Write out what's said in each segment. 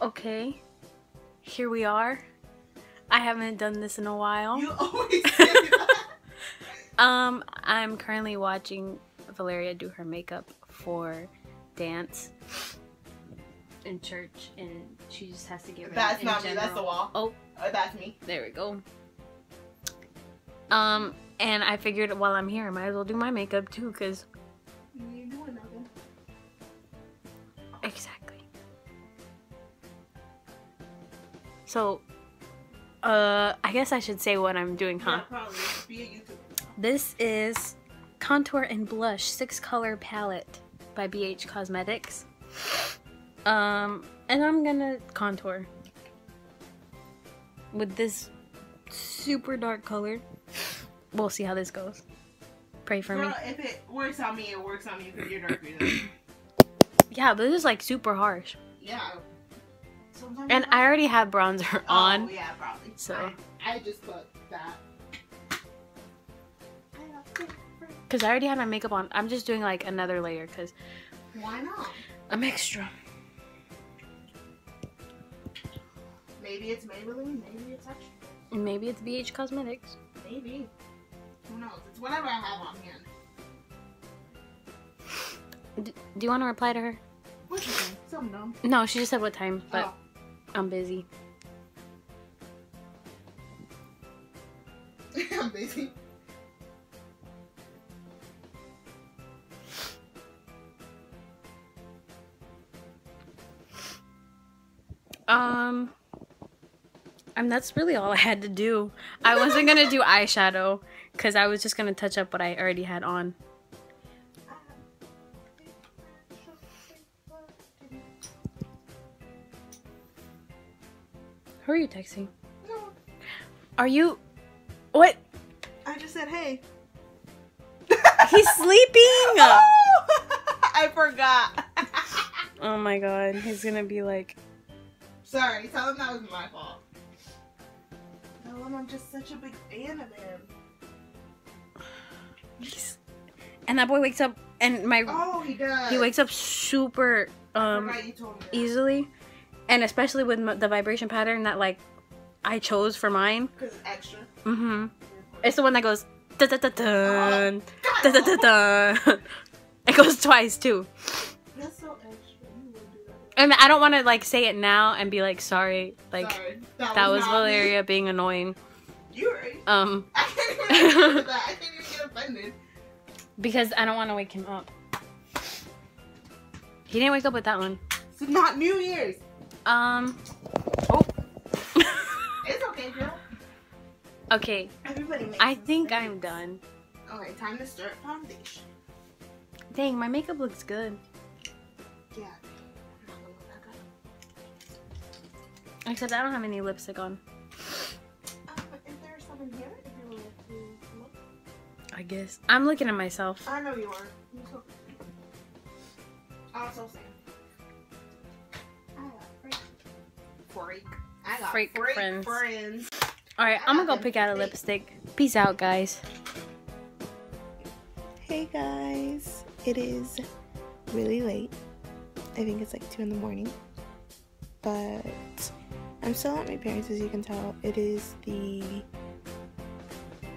Okay. Here we are. I haven't done this in a while. You always. Um, I'm currently watching Valeria do her makeup for dance in church, and she just has to get ready. That's not me. That's the wall. Oh, Uh, that's me. there we go. Um, and I figured while I'm here, I might as well do my makeup too, cause So, uh, I guess I should say what I'm doing, huh? Yeah, probably. Be a YouTuber. This is Contour and Blush 6 Color Palette by BH Cosmetics. Um, and I'm gonna contour with this super dark color. We'll see how this goes. Pray for me. Girl, if it works on me, it works on me because you're darker than Yeah, but this is like super harsh. Yeah. And I already have bronzer Oh, on. yeah, probably. so- I, I just put that. Because I already had my makeup on. I'm just doing like another layer because Why not? I'm extra. Maybe it's Maybelline, maybe it's extra. Maybe it's BH Cosmetics. Maybe. Who knows? It's whatever I have on hand. D- do you want to reply to her? What's your name? Something dumb. No, she just said what time, but Oh. I'm busy. I'm busy. Um, and that's really all I had to do. I wasn't gonna do eyeshadow because I was just gonna touch up what I already had on. Who are you texting? No, Are you? What? I just said hey. He's sleeping. I forgot. Oh my god, he's gonna be like, Sorry, tell him that was my fault. Tell him I'm just such a big fan of him. he's... and that boy wakes up, and my Oh, he does. he wakes up super um you told me that. easily, and especially with the vibration pattern that like I chose for mine. Because it's extra. Mm-hmm. It's the one that goes da da da dun God, da da da dun. It goes twice too, That's so extra. You would do that. and I don't want to like say it now and be like sorry, like Sorry. that was not me. Valeria being annoying. You right. Um, I can't even answer that. I can't even get offended. because I don't want to wake him up. He didn't wake up with that one. It's not New Year's. Um. Oh. It's okay, girl. okay, Everybody makes I think mistakes. I'm done. Okay, time to start foundation. Dang, my makeup looks good. Yeah. I'm not gonna look that good. Except I don't have any lipstick on. Is there some in here? If you would like to look. I guess. I'm looking at myself. I know you are. You so same. Freak. I got Freak freak, friends. friends. Alright, I'm gonna go pick out a lipstick. Peace out, guys. Hey guys, it is really late. I think it's like 2 in the morning. But I'm still at my parents' as you can tell. It is the.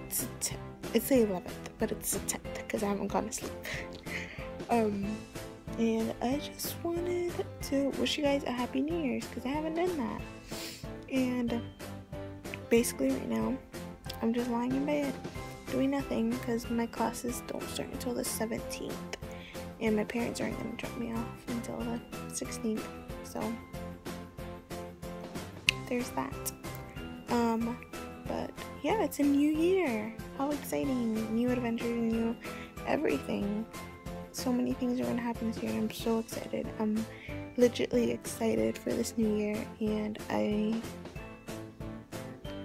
It's, the t- it's the 11th, but it's the 10th because I haven't gone to sleep. um, and I just wanted to wish you guys a happy New Year's because I haven't done that. And basically, right now, I'm just lying in bed doing nothing because my classes don't start until the 17th and my parents aren't going to drop me off until the 16th so there's that. Um but yeah it's a new year. How exciting. New adventures new everything so many things are going to happen this year and i'm so excited i'm legitly excited for this new year and i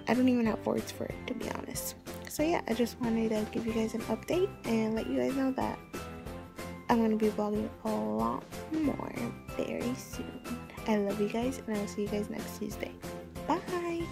i don't even have words for it to be honest so yeah, I just wanted to give you guys an update and let you guys know that I'm gonna be vlogging a lot more very soon. I love you guys and I will see you guys next Tuesday. Bye!